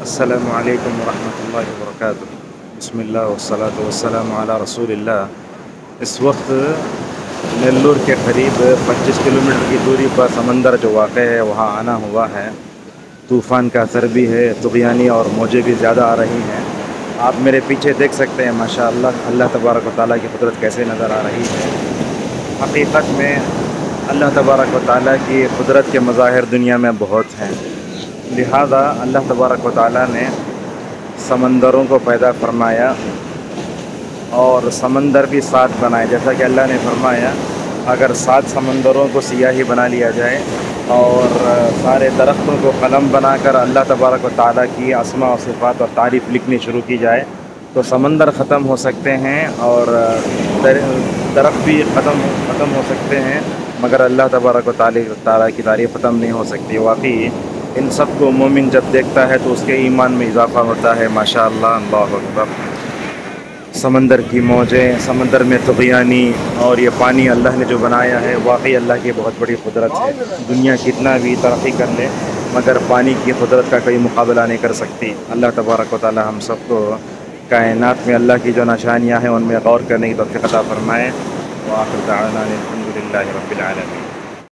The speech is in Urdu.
السلام علیکم ورحمۃ اللہ وبرکاتہ۔ بسم اللہ والصلاة والسلام علی رسول اللہ۔ اس وقت نیلور کے قریب پچیس کلو میٹر کی دوری پر سمندر جو واقع ہے، وہاں آنا ہوا ہے۔ طوفان کا اثر بھی ہے، طغیانی اور موجیں بھی زیادہ آ رہی ہیں۔ آپ میرے پیچھے دیکھ سکتے ہیں ماشاء اللہ اللہ تبارک و تعالیٰ کی قدرت کیسے نظر آ رہی ہے۔ حقیقت میں اللہ تبارک و تعالیٰ کی قدرت کے مظاہر دنیا میں بہت ہیں۔ لہذا اللہ تبارک و تعالیٰ نے سمندروں کو پیدا فرمایا اور سمندر بھی ساتھ بنائے، جیسا کہ اللہ نے فرمایا، اگر سات سمندروں کو سیاہی بنا لیا جائے اور سارے درختوں کو قلم بنا کر اللہ تبارک و تعالیٰ کی اسماء و صفات اور تعریف لکھنی شروع کی جائے، تو سمندر ختم ہو سکتے ہیں اور درخت بھی ختم ختم ہو سکتے ہیں، مگر اللہ تبارک و تعالیٰ کی تعریف ختم نہیں ہو سکتی، واقعی ان سب کو مومن جب دیکھتا ہے تو اس کے ایمان میں اضافہ ہوتا ہے ماشاء اللہ اللہ اکبر۔ سمندر کی موجیں، سمندر میں طغیانی اور یہ پانی اللہ نے جو بنایا ہے، واقعی اللہ کی بہت بڑی قدرت ہے۔ دنیا کتنا بھی ترقی کر لے، مگر پانی کی قدرت کا کوئی مقابلہ نہیں کر سکتی۔ اللہ تبارک و تعالی ہم سب کو کائنات میں اللہ کی جو نشانیاں ہیں، ان میں غور کرنے کی توفیق عطا فرمائے۔ وآخر دعوانا الحمد للہ رب العالمین۔